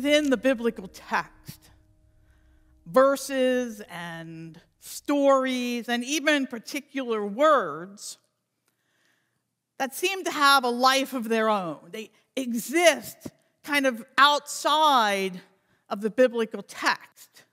within the biblical text, verses and stories and even particular words that seem to have a life of their own. They exist kind of outside of the biblical text.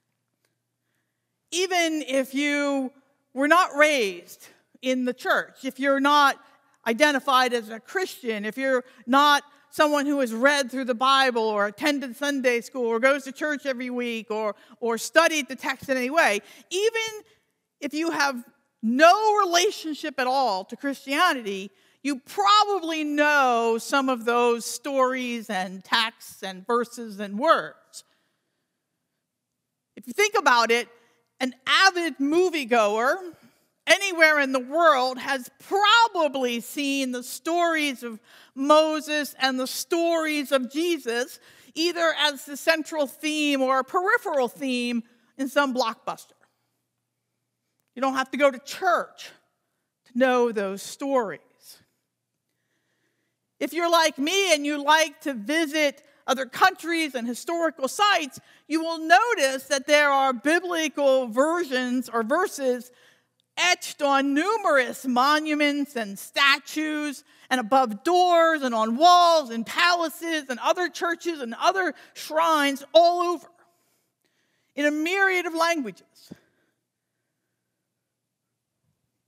Even if you were not raised in the church, if you're not identified as a Christian, if you're not someone who has read through the Bible or attended Sunday school or goes to church every week or, or studied the text in any way, even if you have no relationship at all to Christianity, you probably know some of those stories and texts and verses and words. If you think about it, an avid moviegoer anywhere in the world has probably seen the stories of Moses and the stories of Jesus either as the central theme or a peripheral theme in some blockbuster. You don't have to go to church to know those stories. If you're like me and you like to visit other countries and historical sites, you will notice that there are biblical versions or verses etched on numerous monuments and statues and above doors and on walls and palaces and other churches and other shrines all over in a myriad of languages.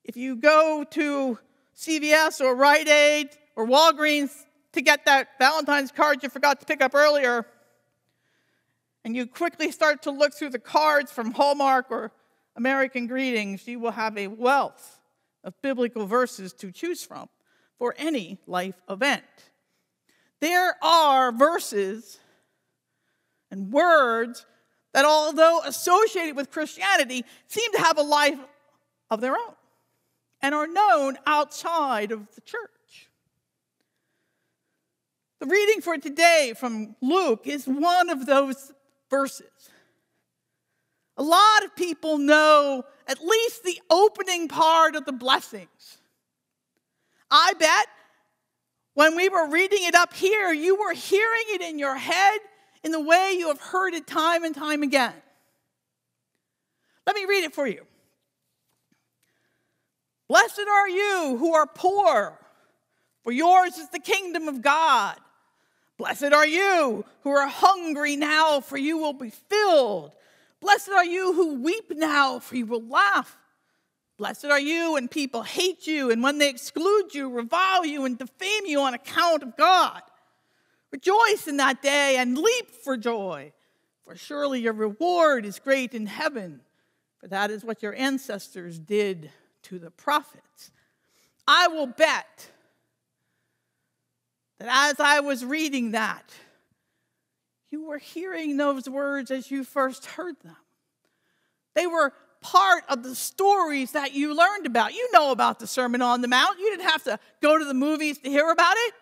If you go to CVS or Rite Aid or Walgreens to get that Valentine's card you forgot to pick up earlier, and you quickly start to look through the cards from Hallmark or American Greetings, you will have a wealth of biblical verses to choose from for any life event. There are verses and words that, although associated with Christianity, seem to have a life of their own and are known outside of the church. The reading for today from Luke is one of those verses. A lot of people know at least the opening part of the blessings. I bet when we were reading it up here, you were hearing it in your head in the way you have heard it time and time again. Let me read it for you. Blessed are you who are poor, for yours is the kingdom of God. Blessed are you who are hungry now, for you will be filled. Blessed are you who weep now, for you will laugh. Blessed are you when people hate you, and when they exclude you, revile you, and defame you on account of God. Rejoice in that day and leap for joy, for surely your reward is great in heaven, for that is what your ancestors did to the prophets. I will bet that as I was reading that, you were hearing those words as you first heard them. They were part of the stories that you learned about. You know about the Sermon on the Mount. You didn't have to go to the movies to hear about it.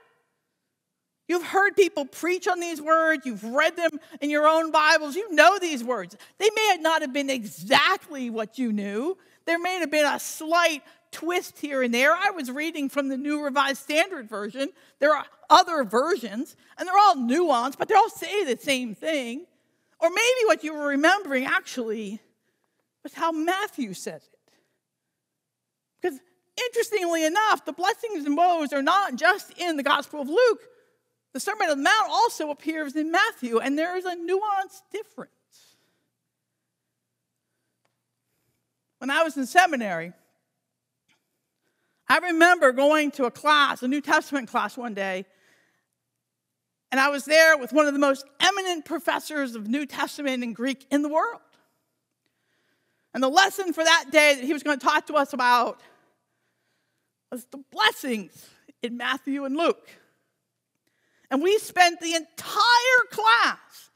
You've heard people preach on these words. You've read them in your own Bibles. You know these words. They may not have been exactly what you knew. There may have been a slight twist here and there. I was reading from the New Revised Standard Version. There are other versions, and they're all nuanced, but they all say the same thing. Or maybe what you were remembering actually was how Matthew says it. Because interestingly enough, the blessings and woes are not just in the Gospel of Luke. The Sermon on the Mount also appears in Matthew, and there is a nuanced difference. When I was in seminary, I remember going to a class, a New Testament class one day, and I was there with one of the most eminent professors of New Testament and Greek in the world. And the lesson for that day that he was going to talk to us about was the blessings in Matthew and Luke. And we spent the entire class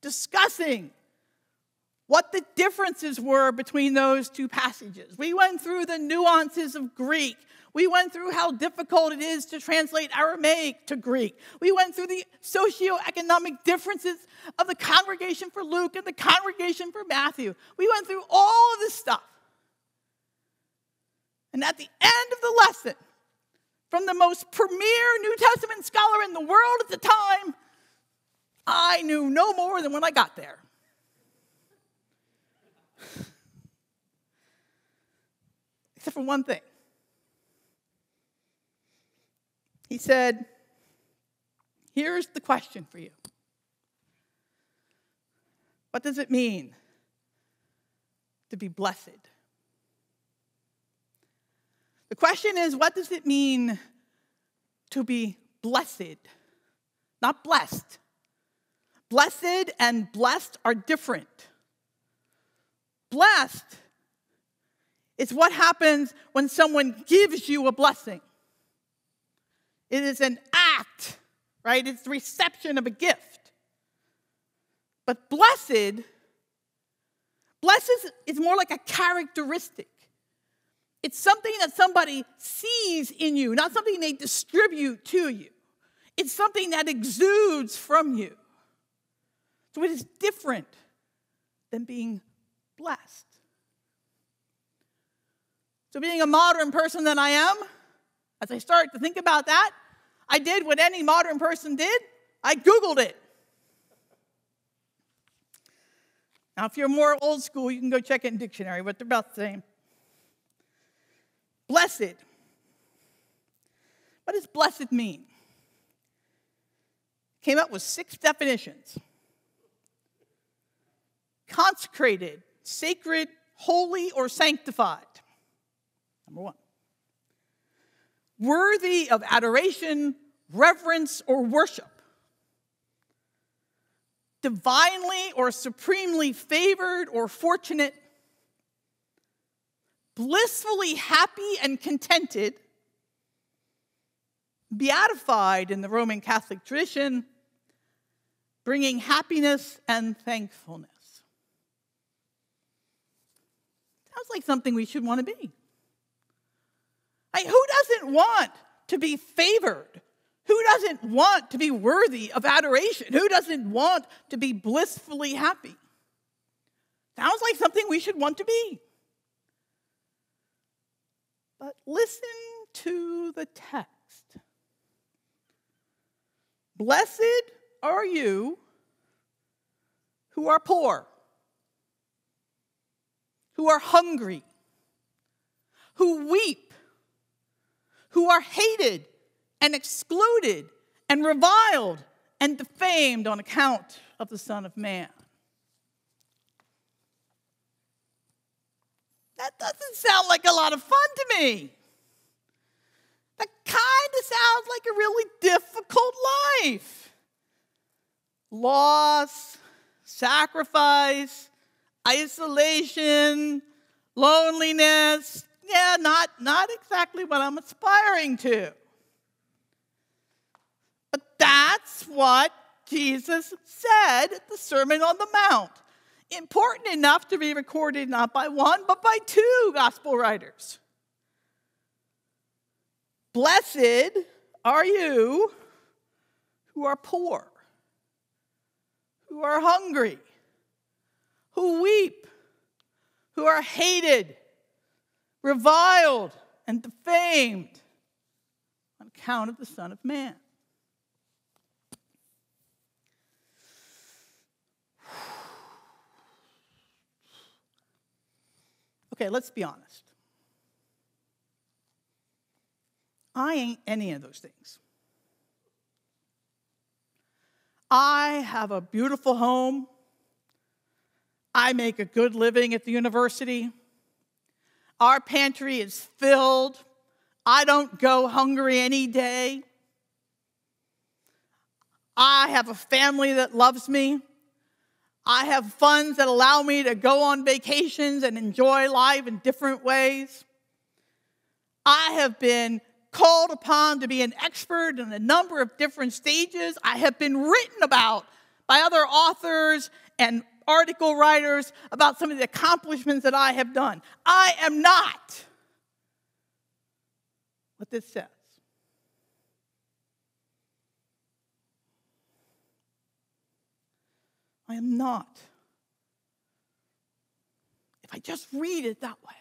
discussing what the differences were between those two passages. We went through the nuances of Greek we went through how difficult it is to translate Aramaic to Greek. We went through the socioeconomic differences of the congregation for Luke and the congregation for Matthew. We went through all of this stuff. And at the end of the lesson, from the most premier New Testament scholar in the world at the time, I knew no more than when I got there. Except for one thing. He said, Here's the question for you What does it mean to be blessed? The question is, what does it mean to be blessed? Not blessed. Blessed and blessed are different. Blessed is what happens when someone gives you a blessing. It is an act, right? It's the reception of a gift. But blessed, blessed is more like a characteristic. It's something that somebody sees in you, not something they distribute to you. It's something that exudes from you. So it is different than being blessed. So, being a modern person that I am, as I start to think about that, I did what any modern person did I Googled it. Now, if you're more old school, you can go check it in dictionary, but they're about the same. Blessed. What does blessed mean? Came up with six definitions consecrated, sacred, holy, or sanctified. Number one. Worthy of adoration, reverence, or worship. Divinely or supremely favored or fortunate blissfully happy and contented, beatified in the Roman Catholic tradition, bringing happiness and thankfulness. Sounds like something we should want to be. Who doesn't want to be favored? Who doesn't want to be worthy of adoration? Who doesn't want to be blissfully happy? Sounds like something we should want to be. But listen to the text. Blessed are you who are poor, who are hungry, who weep, who are hated and excluded and reviled and defamed on account of the Son of Man. That doesn't sound like a lot of fun to me. That kind of sounds like a really difficult life. Loss, sacrifice, isolation, loneliness. Yeah, not, not exactly what I'm aspiring to. But that's what Jesus said at the Sermon on the Mount important enough to be recorded not by one, but by two gospel writers. Blessed are you who are poor, who are hungry, who weep, who are hated, reviled, and defamed on account of the Son of Man. Okay, let's be honest. I ain't any of those things. I have a beautiful home. I make a good living at the university. Our pantry is filled. I don't go hungry any day. I have a family that loves me. I have funds that allow me to go on vacations and enjoy life in different ways. I have been called upon to be an expert in a number of different stages. I have been written about by other authors and article writers about some of the accomplishments that I have done. I am not what this says. I am not. If I just read it that way,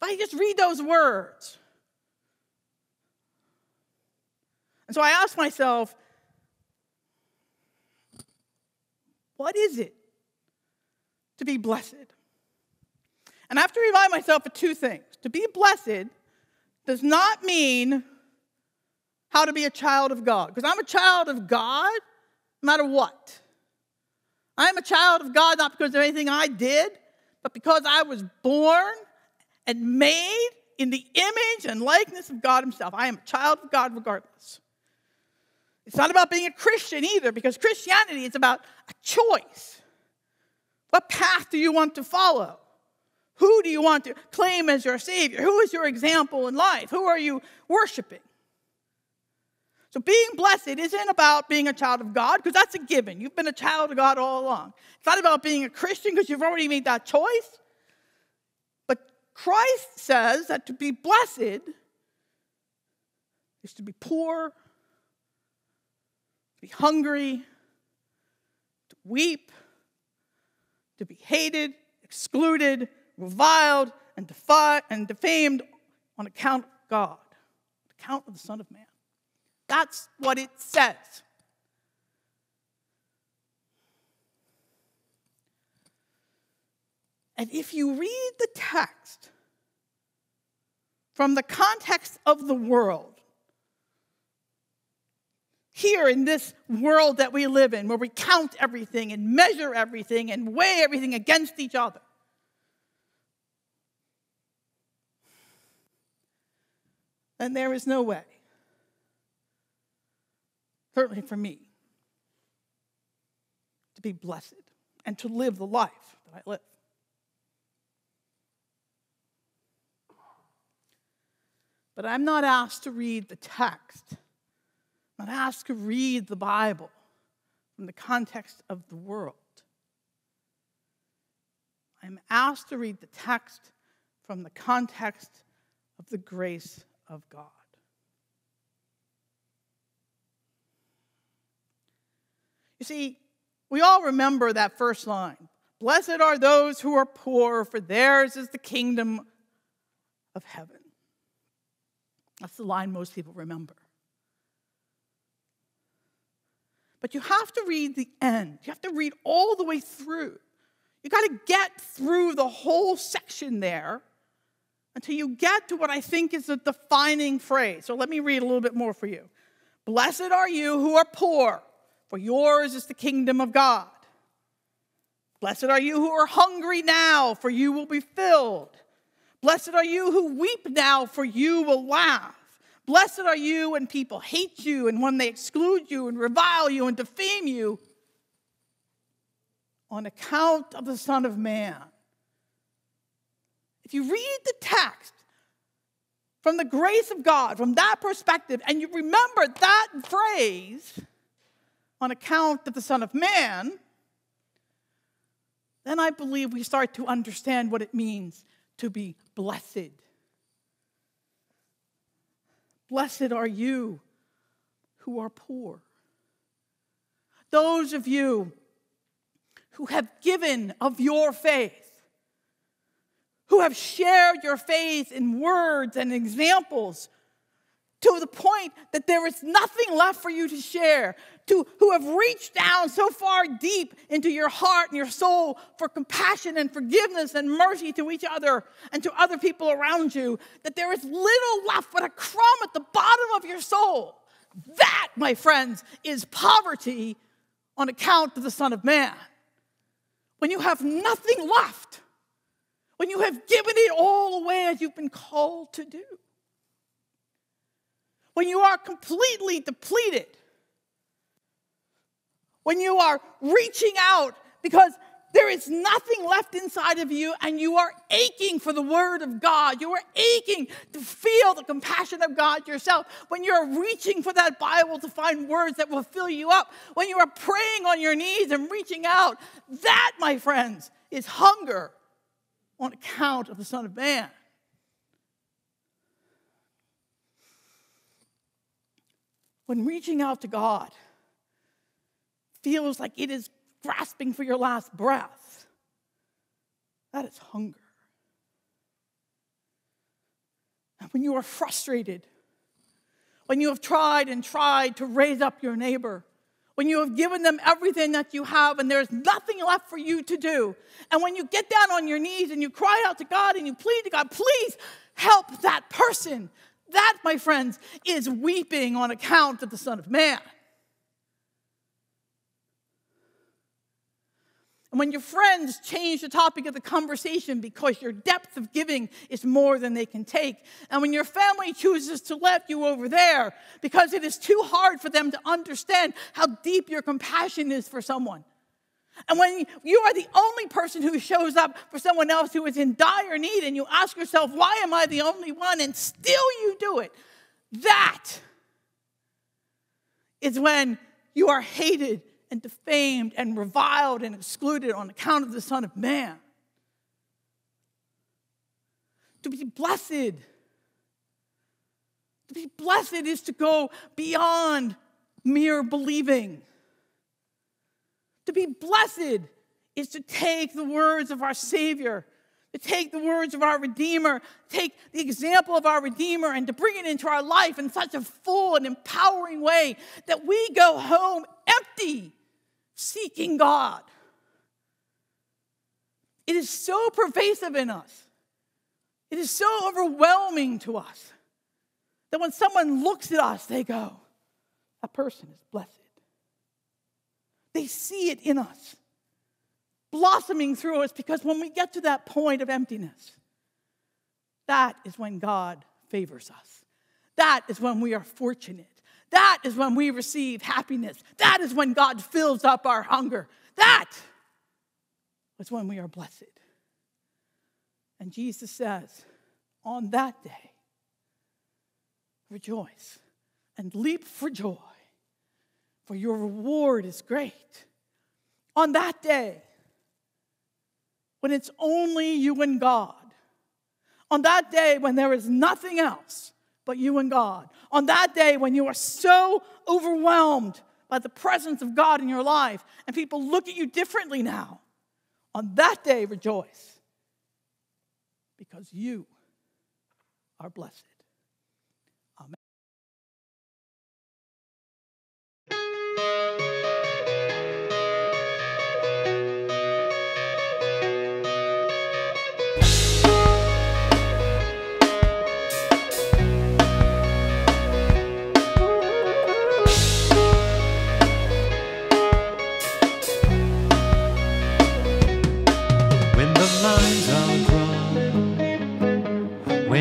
if I just read those words. And so I asked myself, What is it to be blessed? And I have to remind myself of two things. To be blessed does not mean how to be a child of God, because I'm a child of God no matter what. I'm a child of God not because of anything I did, but because I was born and made in the image and likeness of God Himself. I am a child of God regardless. It's not about being a Christian either, because Christianity is about a choice. What path do you want to follow? Who do you want to claim as your Savior? Who is your example in life? Who are you worshiping? So, being blessed isn't about being a child of God, because that's a given. You've been a child of God all along. It's not about being a Christian, because you've already made that choice. But Christ says that to be blessed is to be poor, to be hungry, to weep, to be hated, excluded, reviled, and, defied, and defamed on account of God, on account of the Son of Man. That's what it says. And if you read the text from the context of the world, here in this world that we live in, where we count everything and measure everything and weigh everything against each other, then there is no way certainly for me, to be blessed and to live the life that I live. But I'm not asked to read the text, not asked to read the Bible from the context of the world. I'm asked to read the text from the context of the grace of God. You see, we all remember that first line Blessed are those who are poor, for theirs is the kingdom of heaven. That's the line most people remember. But you have to read the end. You have to read all the way through. You got to get through the whole section there until you get to what I think is a defining phrase. So let me read a little bit more for you. Blessed are you who are poor, for yours is the kingdom of God. Blessed are you who are hungry now, for you will be filled. Blessed are you who weep now, for you will laugh. Blessed are you when people hate you and when they exclude you and revile you and defame you on account of the Son of Man. If you read the text from the grace of God, from that perspective, and you remember that phrase, on account of the Son of Man, then I believe we start to understand what it means to be blessed. Blessed are you who are poor. Those of you who have given of your faith, who have shared your faith in words and examples to the point that there is nothing left for you to share, to who have reached down so far deep into your heart and your soul for compassion and forgiveness and mercy to each other and to other people around you, that there is little left but a crumb at the bottom of your soul. That, my friends, is poverty on account of the Son of Man. When you have nothing left, when you have given it all away as you've been called to do when you are completely depleted, when you are reaching out because there is nothing left inside of you and you are aching for the word of God. You are aching to feel the compassion of God yourself. When you're reaching for that Bible to find words that will fill you up. When you are praying on your knees and reaching out. That, my friends, is hunger on account of the Son of Man. When reaching out to God feels like it is grasping for your last breath, that is hunger. And when you are frustrated, when you have tried and tried to raise up your neighbor, when you have given them everything that you have and there's nothing left for you to do. And when you get down on your knees and you cry out to God and you plead to God, please help that person. That, my friends, is weeping on account of the Son of Man. And when your friends change the topic of the conversation because your depth of giving is more than they can take, and when your family chooses to let you over there because it is too hard for them to understand how deep your compassion is for someone, and when you are the only person who shows up for someone else who is in dire need, and you ask yourself, why am I the only one? And still you do it, that is when you are hated and defamed and reviled and excluded on account of the Son of Man. To be blessed, to be blessed is to go beyond mere believing. To be blessed is to take the words of our Savior, to take the words of our Redeemer, take the example of our Redeemer, and to bring it into our life in such a full and empowering way that we go home empty seeking God. It is so pervasive in us. It is so overwhelming to us that when someone looks at us, they go, a person is blessed. They see it in us, blossoming through us, because when we get to that point of emptiness, that is when God favors us. That is when we are fortunate. That is when we receive happiness. That is when God fills up our hunger. That is when we are blessed. And Jesus says, on that day, rejoice and leap for joy, for your reward is great. On that day, when it's only you and God, on that day when there is nothing else but you and God, on that day when you are so overwhelmed by the presence of God in your life and people look at you differently now, on that day rejoice because you are blessed.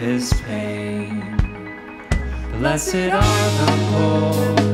our pain. Blessed are the poor,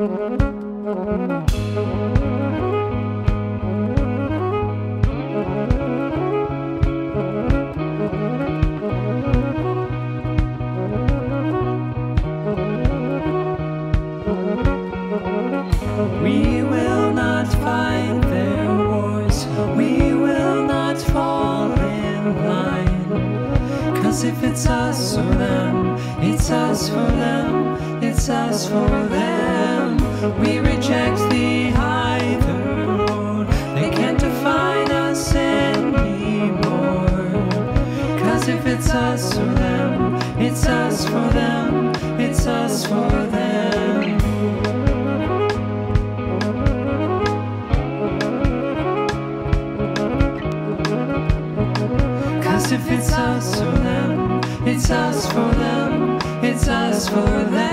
Mm-hmm. For them.